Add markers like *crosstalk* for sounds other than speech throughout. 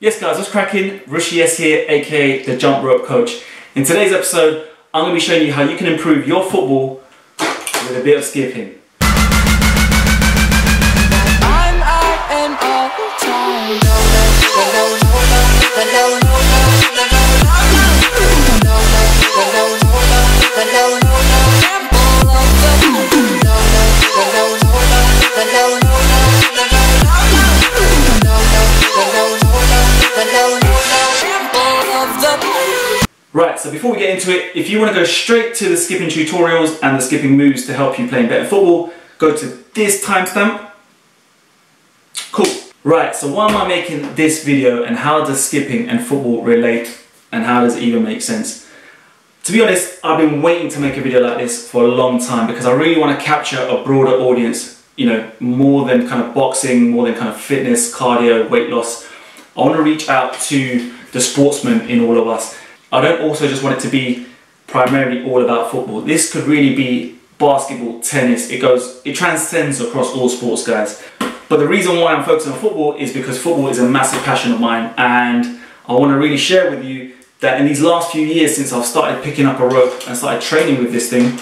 Yes guys, what's cracking? Rushy S here, aka the Jump Rope Coach. In today's episode, I'm going to be showing you how you can improve your football with a bit of skipping. Right, so before we get into it, if you want to go straight to the skipping tutorials and the skipping moves to help you playing better football, go to this timestamp. Cool. Right, so why am I making this video and how does skipping and football relate and how does it even make sense? To be honest, I've been waiting to make a video like this for a long time because I really want to capture a broader audience, you know, more than kind of boxing, more than kind of fitness, cardio, weight loss. I want to reach out to the sportsman in all of us I don't also just want it to be primarily all about football. This could really be basketball, tennis. It goes, it transcends across all sports, guys. But the reason why I'm focusing on football is because football is a massive passion of mine, and I want to really share with you that in these last few years since I've started picking up a rope and started training with this thing,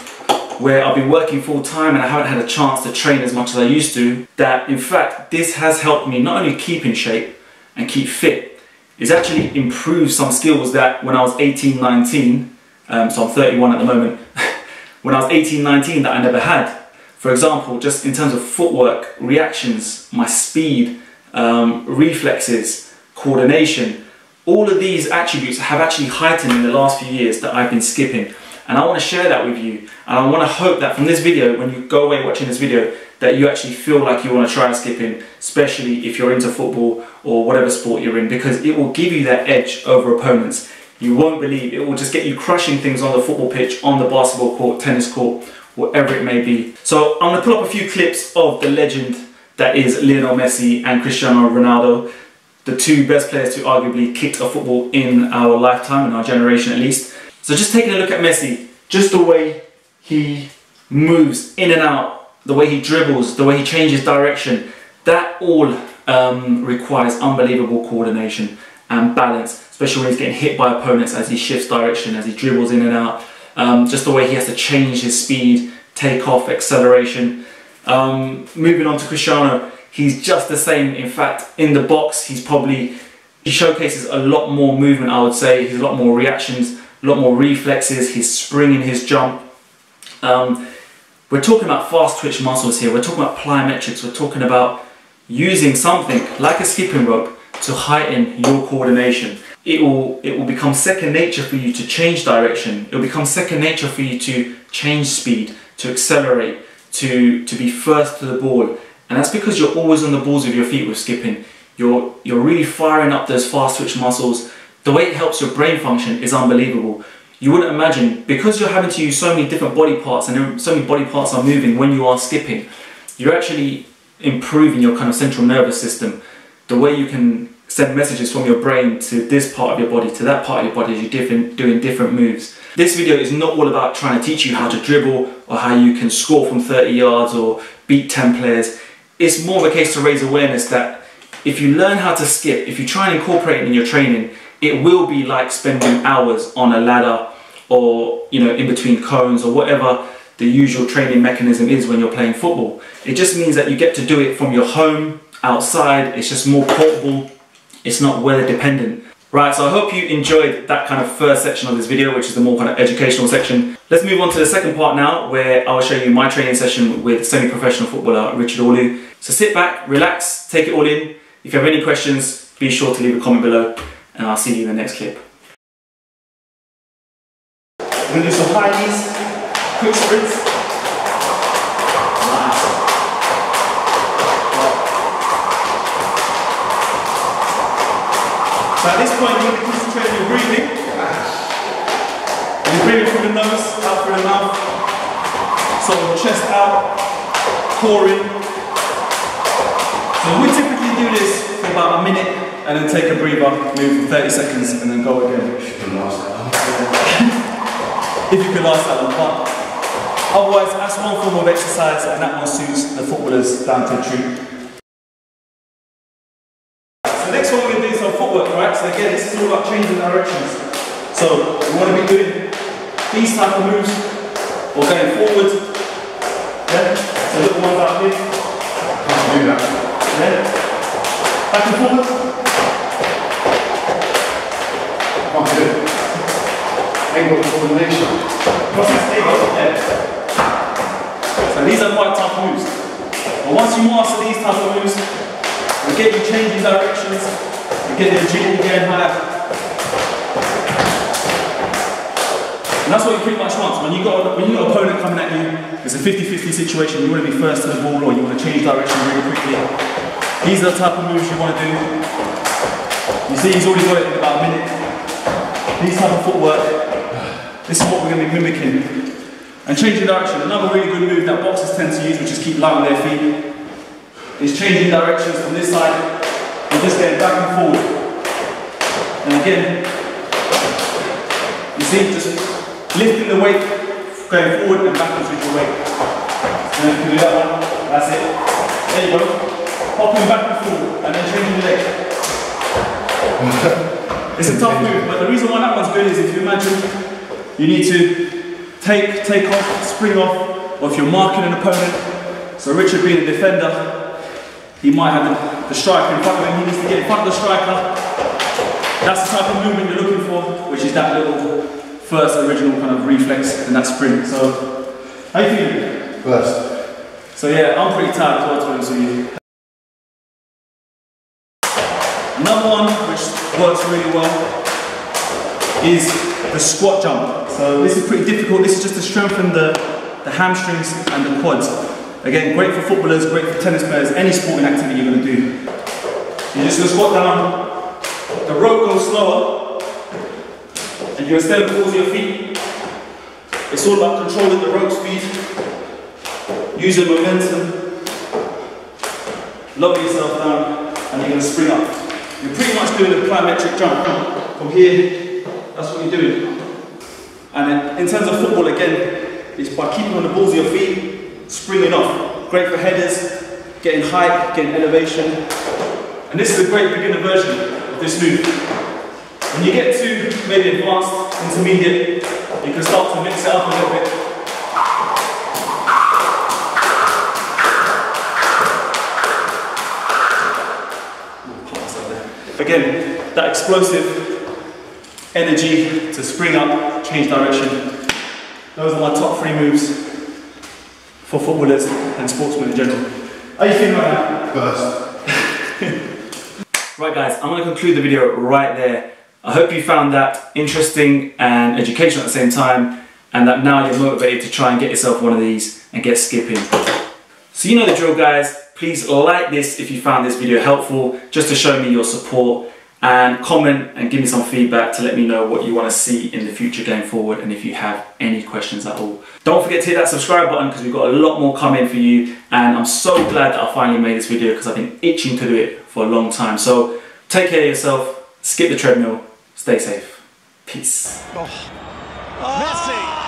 where I've been working full time and I haven't had a chance to train as much as I used to, that in fact this has helped me not only keep in shape and keep fit, is actually improve some skills that when I was 18, 19, um, so I'm 31 at the moment, *laughs* when I was 18, 19 that I never had. For example, just in terms of footwork, reactions, my speed, um, reflexes, coordination, all of these attributes have actually heightened in the last few years that I've been skipping. And I want to share that with you. And I want to hope that from this video, when you go away watching this video, that you actually feel like you want to try skipping, especially if you're into football or whatever sport you're in, because it will give you that edge over opponents. You won't believe it will just get you crushing things on the football pitch, on the basketball court, tennis court, whatever it may be. So I'm going to pull up a few clips of the legend that is Lionel Messi and Cristiano Ronaldo, the two best players to arguably kick a football in our lifetime, in our generation at least. So just taking a look at Messi, just the way he moves in and out the way he dribbles, the way he changes direction, that all um, requires unbelievable coordination and balance, especially when he's getting hit by opponents as he shifts direction, as he dribbles in and out. Um, just the way he has to change his speed, take off, acceleration. Um, moving on to Cristiano, he's just the same. In fact, in the box, he's probably, he showcases a lot more movement, I would say. He's a lot more reactions, a lot more reflexes, his spring springing his jump. Um, we're talking about fast twitch muscles here. We're talking about plyometrics. We're talking about using something like a skipping rope to heighten your coordination. It will, it will become second nature for you to change direction. It will become second nature for you to change speed, to accelerate, to, to be first to the ball. And that's because you're always on the balls of your feet with skipping. You're, you're really firing up those fast twitch muscles. The way it helps your brain function is unbelievable. You wouldn't imagine. Because you're having to use so many different body parts and so many body parts are moving when you are skipping you're actually improving your kind of central nervous system. The way you can send messages from your brain to this part of your body to that part of your body as you're different, doing different moves. This video is not all about trying to teach you how to dribble or how you can score from 30 yards or beat 10 players. It's more of a case to raise awareness that if you learn how to skip if you try and incorporate it in your training it will be like spending hours on a ladder or you know in between cones or whatever the usual training mechanism is when you're playing football. It just means that you get to do it from your home, outside, it's just more portable, it's not weather dependent. Right, so I hope you enjoyed that kind of first section of this video, which is the more kind of educational section. Let's move on to the second part now, where I'll show you my training session with semi-professional footballer Richard Olu. So sit back, relax, take it all in. If you have any questions, be sure to leave a comment below and I'll see you in the next clip. We're gonna do some high knees, quick sprints. So at this point, you're going to concentrate on your breathing. You're breathing through the nose, out through the mouth. So chest out, core in. So we typically do this for about a minute and then take a breather, move for 30 seconds, and then go again. *laughs* if you can last that long. But otherwise, that's one form of exercise, and that one suits the footballers down to a treat. So next one we're going to do is some footwork, right? So again, this is all about changing directions. So we want to be doing these type of moves or going forward. Yeah? So little ones out here. Do that. Yeah? Back and forward. Ain't got coordination. Cross this table. Yeah. So these are quite tough moves. But once you master these type of moves, we get you changing directions, you get the agility getting higher. And that's what you pretty much want. When you got when you got an opponent coming at you, it's a 50-50 situation. You want to be first to the ball or you want to change direction really quickly. These are the type of moves you want to do. You see he's already got it in about a minute. These type of footwork. This is what we're going to be mimicking. And changing direction. Another really good move that boxers tend to use, which is keep on their feet, is changing directions from this side and just getting back and forward. And again, you see, just lifting the weight, going forward and backwards with your weight. And you can do that one. That's it. There you go. Hopping back and forward and then changing the leg. *laughs* it's a tough move, but the reason why that one's good is if you imagine you need to take, take off, spring off, or if you're marking an opponent. So Richard being a defender, he might have the, the striker in front of him, he needs to get in front of the striker. That's the type of movement you're looking for, which is that little first original kind of reflex and that sprint. So, how you feeling? First. So yeah, I'm pretty tired as well, to be honest with you. Another one which works really well is the squat jump. So this is pretty difficult. This is just to strengthen the, the hamstrings and the quads. Again, great for footballers, great for tennis players, any sporting activity you're going to do. You're just going to squat down, the rope goes slower, and you're instead of balls your feet. It's all about controlling the rope speed, using momentum, lower yourself down, and you're going to spring up. You're pretty much doing a plyometric jump from here. That's what you're doing. And in, terms of football, again, it's by keeping on the balls of your feet, springing off. Great for headers, getting height, getting elevation. And this is a great beginner version of this move. When you get to maybe advanced, intermediate, you can start to mix it up a little bit. Again, that explosive energy to spring up, change direction. Those are my top three moves for footballers and sportsmen in general. How are you feeling right now? First. *laughs* Right guys, I'm going to conclude the video right there. I hope you found that interesting and educational at the same time and that now you're motivated to try and get yourself one of these and get skipping. So you know the drill guys, please like this if you found this video helpful just to show me your support and comment and give me some feedback to let me know what you want to see in the future going forward and if you have any questions at all. Don't forget to hit that subscribe button because we've got a lot more coming for you and I'm so glad that I finally made this video because I've been itching to do it for a long time. So take care of yourself, skip the treadmill, stay safe. Peace. Messi.